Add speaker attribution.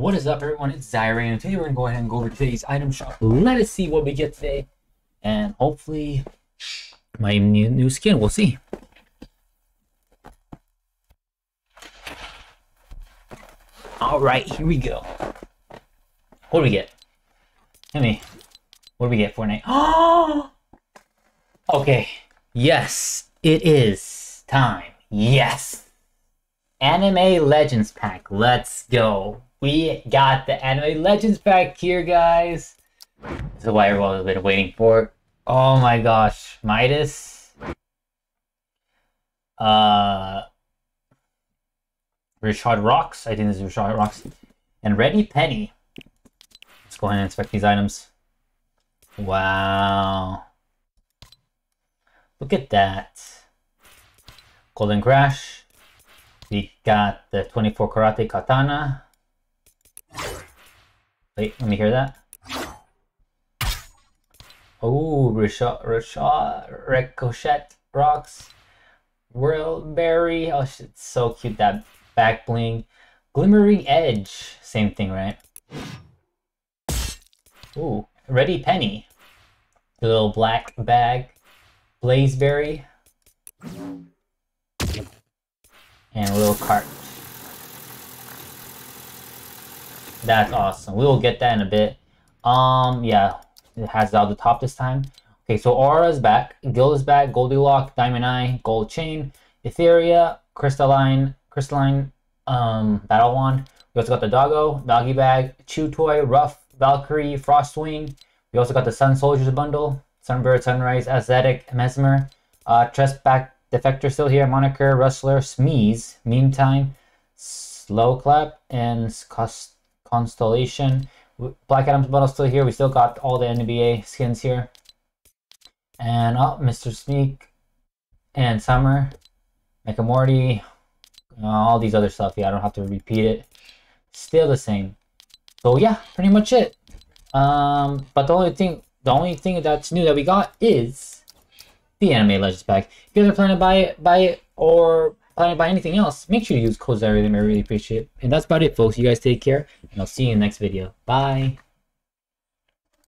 Speaker 1: What is up, everyone? It's Zyre, and today we're going to go ahead and go over today's item shop. Let us see what we get today, and hopefully my new, new skin. We'll see. All right, here we go. What do we get? Let me. What do we get, Fortnite? Oh! okay. Yes, it is time. Yes. Anime Legends Pack. Let's go. We got the Anime Legends Pack here, guys. This is what everyone's been waiting for. Oh my gosh. Midas. Uh, Richard Rocks. I think this is Richard Rocks. And Ready Penny. Let's go ahead and inspect these items. Wow. Look at that. Golden Crash. We got the 24 Karate Katana. Wait, let me hear that. Oh, Ricochet, Ricochet, Ricochet Rocks. Whirlberry. Oh, it's so cute, that back bling. Glimmering Edge. Same thing, right? Ooh, Ready Penny. The little black bag. Blazeberry. And a little cart. That's awesome. We will get that in a bit. Um, yeah, it has it out the top this time. Okay, so Aura is back, Gil is back, Goldilock, Diamond Eye, Gold Chain, Etheria, Crystalline, Crystalline, um, Battle Wand. We also got the Doggo, Doggy Bag, Chew Toy, Ruff, Valkyrie, Frostwing. We also got the Sun Soldiers bundle, Sunbird, Sunrise, Ascetic, Mesmer, uh, Back Defector still here, Moniker, Rustler, Smeeze, Meantime, Time, Slow Clap, and Cost Constellation. Black Adam's bundle still here. We still got all the NBA skins here. And oh, Mr. Sneak and Summer, Mecha Morty, all these other stuff. Yeah, I don't have to repeat it. Still the same. So yeah, pretty much it. Um, but the only thing, the only thing that's new that we got is the Anime Legends pack. If you guys are planning to buy it, buy it, or planning to buy anything else, make sure you use I really, I really appreciate it. And that's about it, folks. You guys take care, and I'll see you in the next video. Bye.